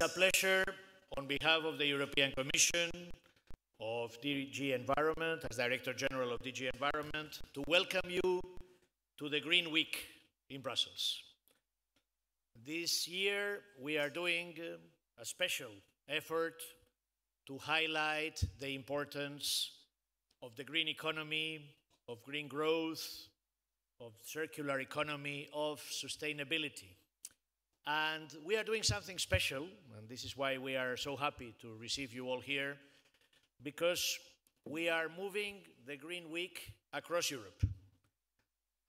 It's a pleasure on behalf of the European Commission, of DG Environment, as Director General of DG Environment, to welcome you to the Green Week in Brussels. This year, we are doing a special effort to highlight the importance of the green economy, of green growth, of circular economy, of sustainability. And we are doing something special, and this is why we are so happy to receive you all here, because we are moving the Green Week across Europe.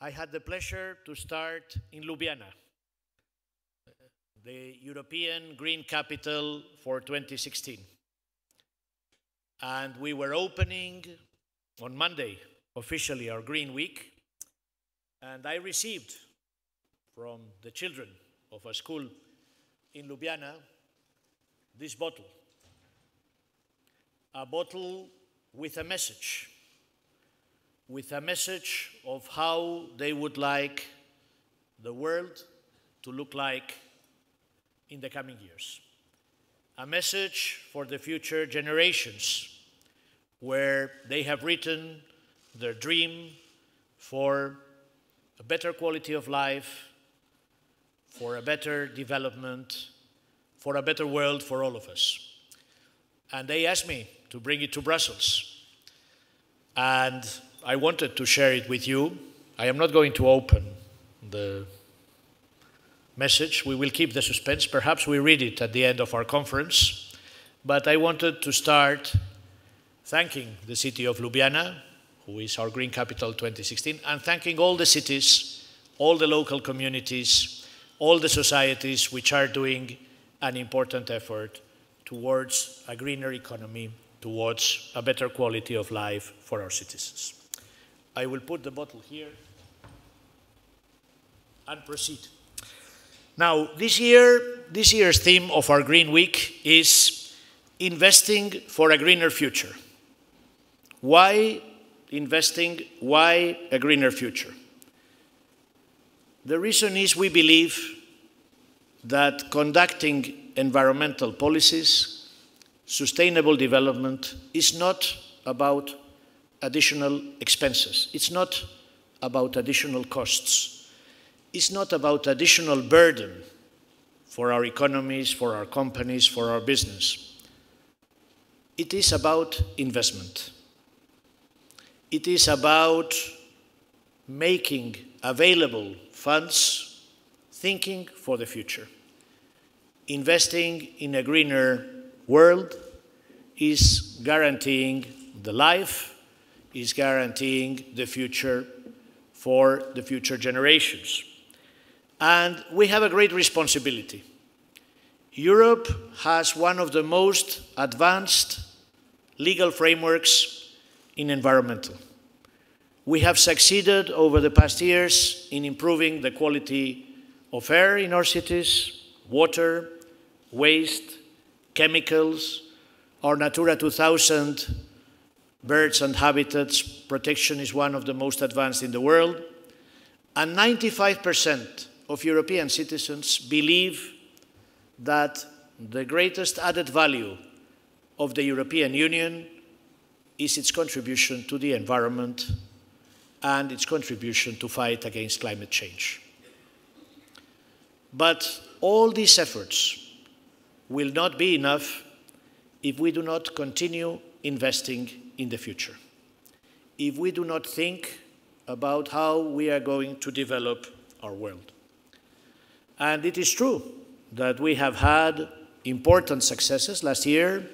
I had the pleasure to start in Ljubljana, the European Green Capital for 2016. And we were opening on Monday officially our Green Week, and I received from the children of a school in Ljubljana this bottle. A bottle with a message, with a message of how they would like the world to look like in the coming years. A message for the future generations, where they have written their dream for a better quality of life, for a better development, for a better world for all of us. And they asked me to bring it to Brussels. And I wanted to share it with you. I am not going to open the message. We will keep the suspense. Perhaps we read it at the end of our conference. But I wanted to start thanking the city of Ljubljana, who is our Green Capital 2016, and thanking all the cities, all the local communities, all the societies which are doing an important effort towards a greener economy, towards a better quality of life for our citizens. I will put the bottle here and proceed. Now, this year, this year's theme of our Green Week is investing for a greener future. Why investing? Why a greener future? The reason is we believe that conducting environmental policies, sustainable development, is not about additional expenses. It's not about additional costs. It's not about additional burden for our economies, for our companies, for our business. It is about investment. It is about making available funds, thinking for the future. Investing in a greener world is guaranteeing the life, is guaranteeing the future for the future generations. And we have a great responsibility. Europe has one of the most advanced legal frameworks in environmental. We have succeeded over the past years in improving the quality of air in our cities, water, waste, chemicals, our Natura 2000 birds and habitats protection is one of the most advanced in the world. And 95% of European citizens believe that the greatest added value of the European Union is its contribution to the environment and its contribution to fight against climate change. But all these efforts will not be enough if we do not continue investing in the future, if we do not think about how we are going to develop our world. And it is true that we have had important successes last year,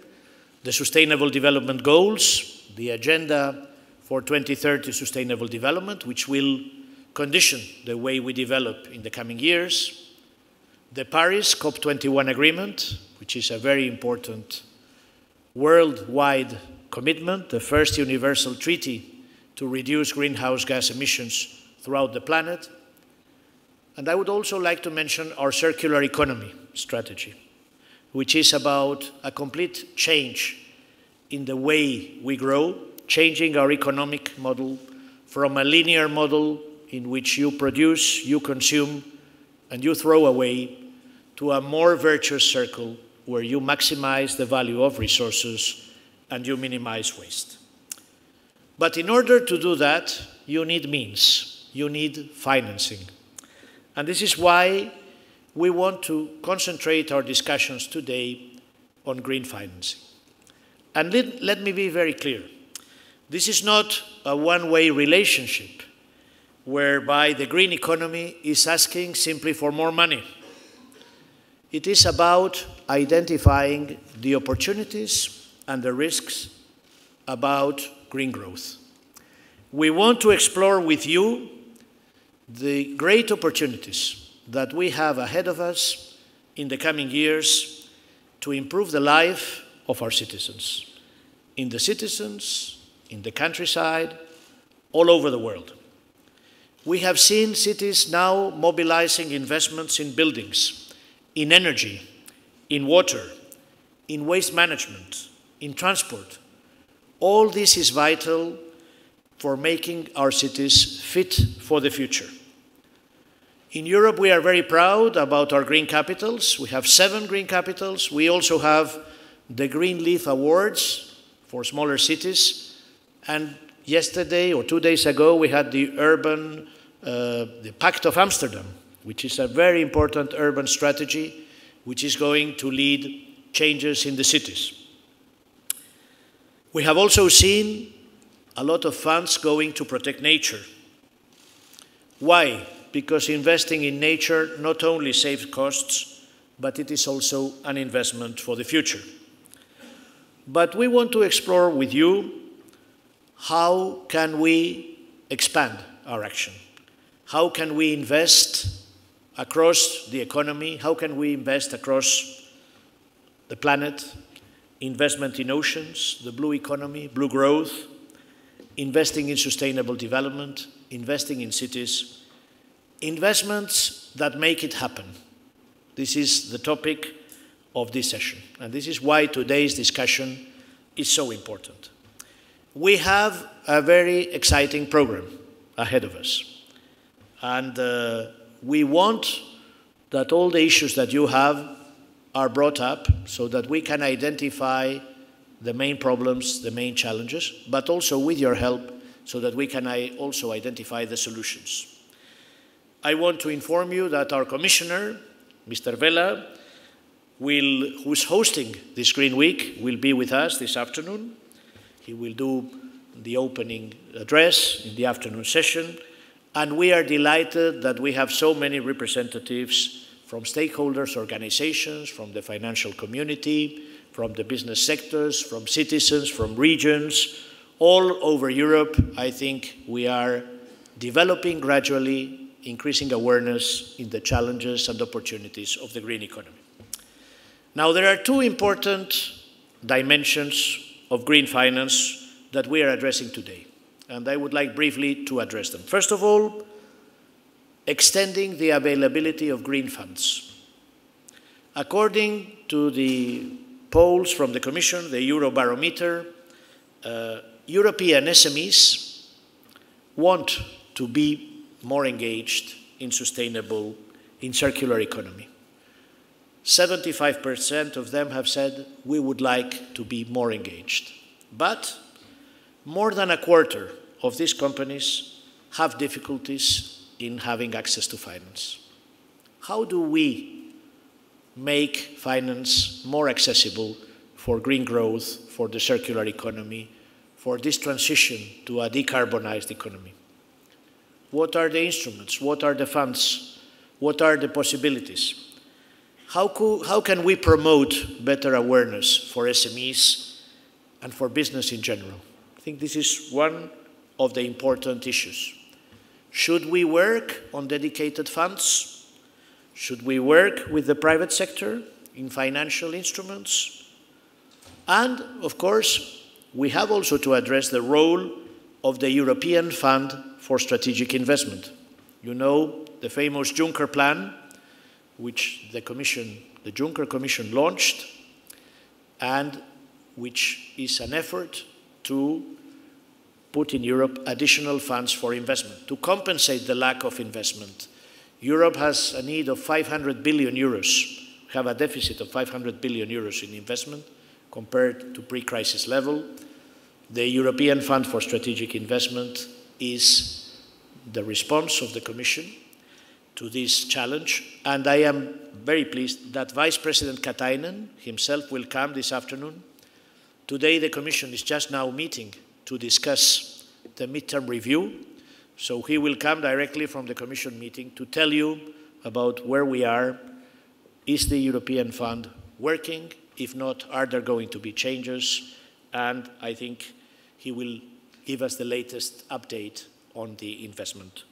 the Sustainable Development Goals, the agenda for 2030 sustainable development, which will condition the way we develop in the coming years, the Paris COP21 agreement, which is a very important worldwide commitment, the first universal treaty to reduce greenhouse gas emissions throughout the planet. And I would also like to mention our circular economy strategy, which is about a complete change in the way we grow, changing our economic model from a linear model in which you produce, you consume, and you throw away to a more virtuous circle where you maximize the value of resources and you minimize waste. But in order to do that, you need means, you need financing. And this is why we want to concentrate our discussions today on green financing. And let, let me be very clear. This is not a one-way relationship whereby the green economy is asking simply for more money. It is about identifying the opportunities and the risks about green growth. We want to explore with you the great opportunities that we have ahead of us in the coming years to improve the life of our citizens, in the citizens, in the countryside, all over the world. We have seen cities now mobilizing investments in buildings, in energy, in water, in waste management, in transport. All this is vital for making our cities fit for the future. In Europe, we are very proud about our green capitals. We have seven green capitals. We also have the Green Leaf Awards for smaller cities. And yesterday or two days ago, we had the urban, uh, the Pact of Amsterdam, which is a very important urban strategy, which is going to lead changes in the cities. We have also seen a lot of funds going to protect nature. Why? Because investing in nature not only saves costs, but it is also an investment for the future. But we want to explore with you how can we expand our action? How can we invest across the economy? How can we invest across the planet? Investment in oceans, the blue economy, blue growth, investing in sustainable development, investing in cities, investments that make it happen. This is the topic of this session, and this is why today's discussion is so important. We have a very exciting program ahead of us, and uh, we want that all the issues that you have are brought up so that we can identify the main problems, the main challenges, but also with your help so that we can also identify the solutions. I want to inform you that our commissioner, Mr. Vella, will, who's hosting this Green Week, will be with us this afternoon. He will do the opening address in the afternoon session, and we are delighted that we have so many representatives from stakeholders, organizations, from the financial community, from the business sectors, from citizens, from regions, all over Europe. I think we are developing gradually, increasing awareness in the challenges and opportunities of the green economy. Now, there are two important dimensions of green finance that we are addressing today, and I would like briefly to address them. First of all, extending the availability of green funds. According to the polls from the Commission, the Eurobarometer, uh, European SMEs want to be more engaged in sustainable, in circular economy. 75% of them have said we would like to be more engaged. But more than a quarter of these companies have difficulties in having access to finance. How do we make finance more accessible for green growth, for the circular economy, for this transition to a decarbonized economy? What are the instruments? What are the funds? What are the possibilities? How, how can we promote better awareness for SMEs and for business in general? I think this is one of the important issues. Should we work on dedicated funds? Should we work with the private sector in financial instruments? And, of course, we have also to address the role of the European Fund for Strategic Investment. You know the famous Juncker Plan, which the Commission, the Juncker Commission launched, and which is an effort to put in Europe additional funds for investment, to compensate the lack of investment Europe has a need of 500 billion euros. We have a deficit of 500 billion euros in investment compared to pre-crisis level. The European Fund for Strategic Investment is the response of the Commission to this challenge, and I am very pleased that Vice President Katainen himself will come this afternoon. Today, the Commission is just now meeting to discuss the midterm review, so he will come directly from the Commission meeting to tell you about where we are. Is the European Fund working? If not, are there going to be changes? And I think he will give us the latest update on the investment.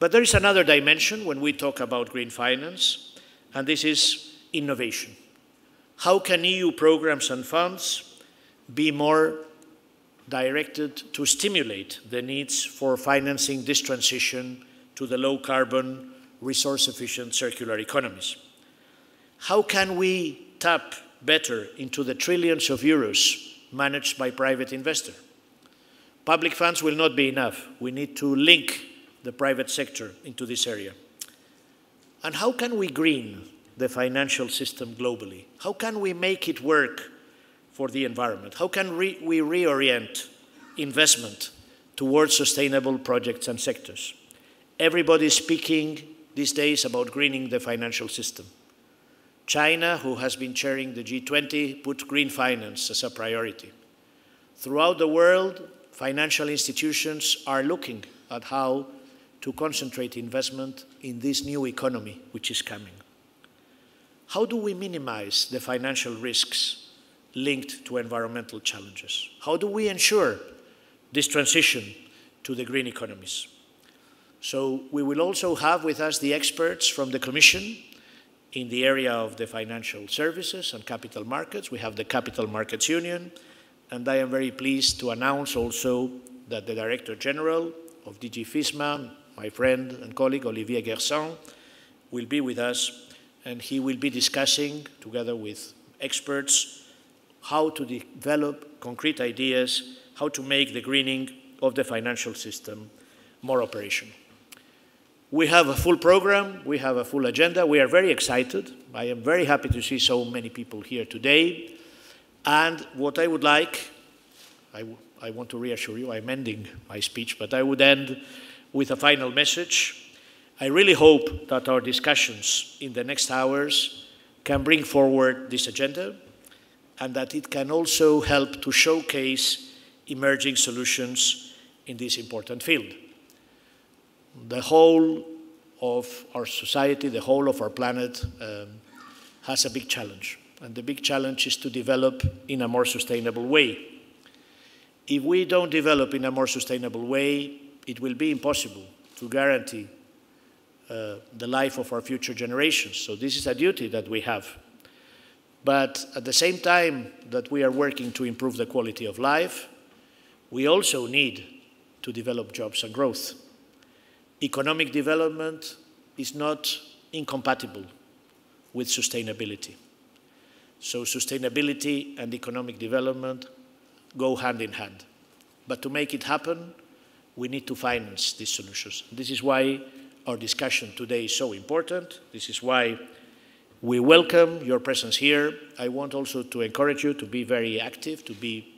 But there is another dimension when we talk about green finance, and this is innovation. How can EU programs and funds be more directed to stimulate the needs for financing this transition to the low carbon, resource efficient circular economies? How can we tap better into the trillions of euros managed by private investors? Public funds will not be enough. We need to link the private sector into this area. And how can we green the financial system globally? How can we make it work for the environment? How can re we reorient investment towards sustainable projects and sectors? Everybody is speaking these days about greening the financial system. China, who has been chairing the G20, put green finance as a priority. Throughout the world, financial institutions are looking at how to concentrate investment in this new economy which is coming. How do we minimize the financial risks linked to environmental challenges? How do we ensure this transition to the green economies? So we will also have with us the experts from the Commission in the area of the financial services and capital markets. We have the Capital Markets Union, and I am very pleased to announce also that the Director General of DG FISMA, my friend and colleague Olivier Guersent, will be with us and he will be discussing, together with experts, how to develop concrete ideas, how to make the greening of the financial system more operational. We have a full program, we have a full agenda, we are very excited. I am very happy to see so many people here today. And what I would like, I, I want to reassure you, I'm ending my speech, but I would end with a final message. I really hope that our discussions in the next hours can bring forward this agenda and that it can also help to showcase emerging solutions in this important field. The whole of our society, the whole of our planet um, has a big challenge. And the big challenge is to develop in a more sustainable way. If we don't develop in a more sustainable way, it will be impossible to guarantee uh, the life of our future generations. So this is a duty that we have. But at the same time that we are working to improve the quality of life, we also need to develop jobs and growth. Economic development is not incompatible with sustainability. So sustainability and economic development go hand in hand. But to make it happen, we need to finance these solutions. This is why our discussion today is so important. This is why we welcome your presence here. I want also to encourage you to be very active, to be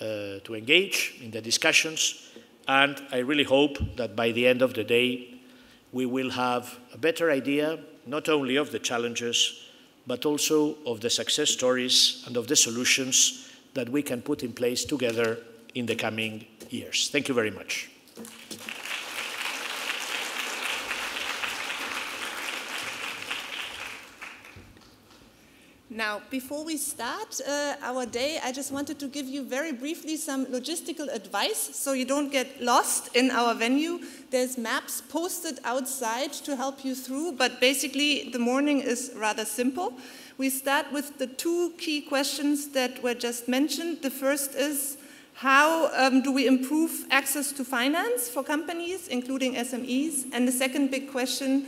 uh, to engage in the discussions, and I really hope that by the end of the day we will have a better idea not only of the challenges but also of the success stories and of the solutions that we can put in place together in the coming years. Thank you very much. Now, before we start uh, our day, I just wanted to give you very briefly some logistical advice so you don't get lost in our venue. There's maps posted outside to help you through, but basically the morning is rather simple. We start with the two key questions that were just mentioned. The first is, how um, do we improve access to finance for companies, including SMEs? And the second big question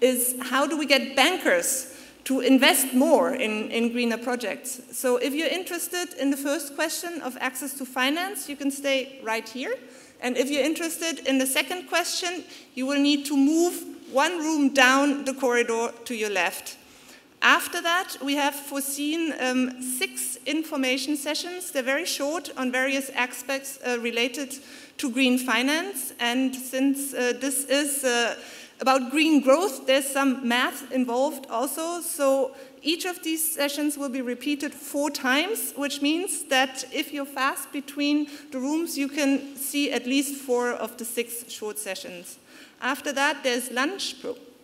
is, how do we get bankers to invest more in, in greener projects. So if you're interested in the first question of access to finance, you can stay right here. And if you're interested in the second question, you will need to move one room down the corridor to your left. After that, we have foreseen um, six information sessions. They're very short on various aspects uh, related to green finance. And since uh, this is uh, about green growth, there's some math involved also. So each of these sessions will be repeated four times, which means that if you're fast between the rooms, you can see at least four of the six short sessions. After that, there's lunch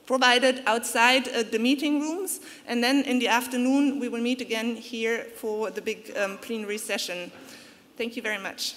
provided outside uh, the meeting rooms, and then in the afternoon, we will meet again here for the big um, plenary session. Thank you very much.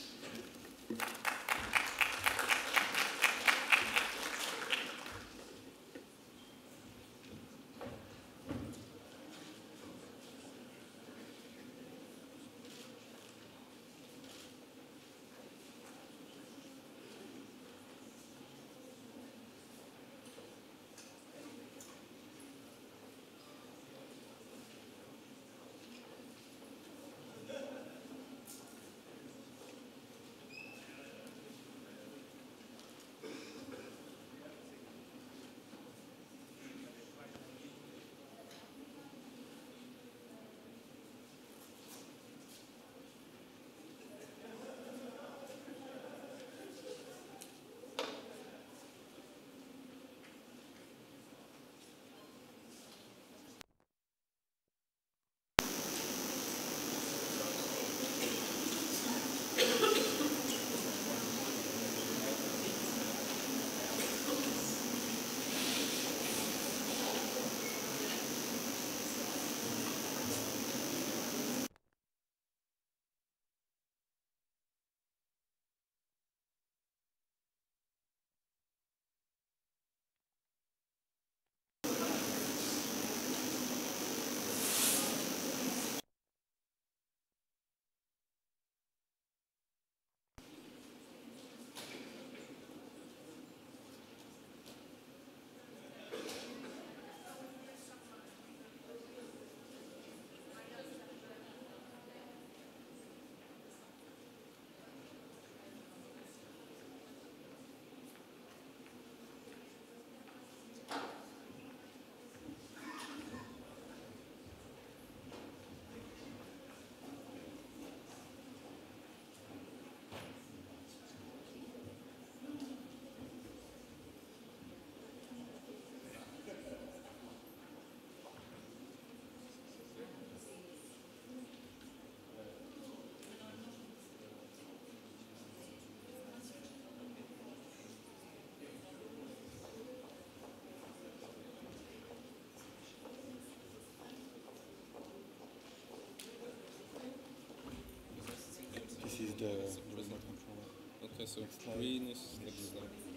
The remote control. Okay, so green is next. Perfect.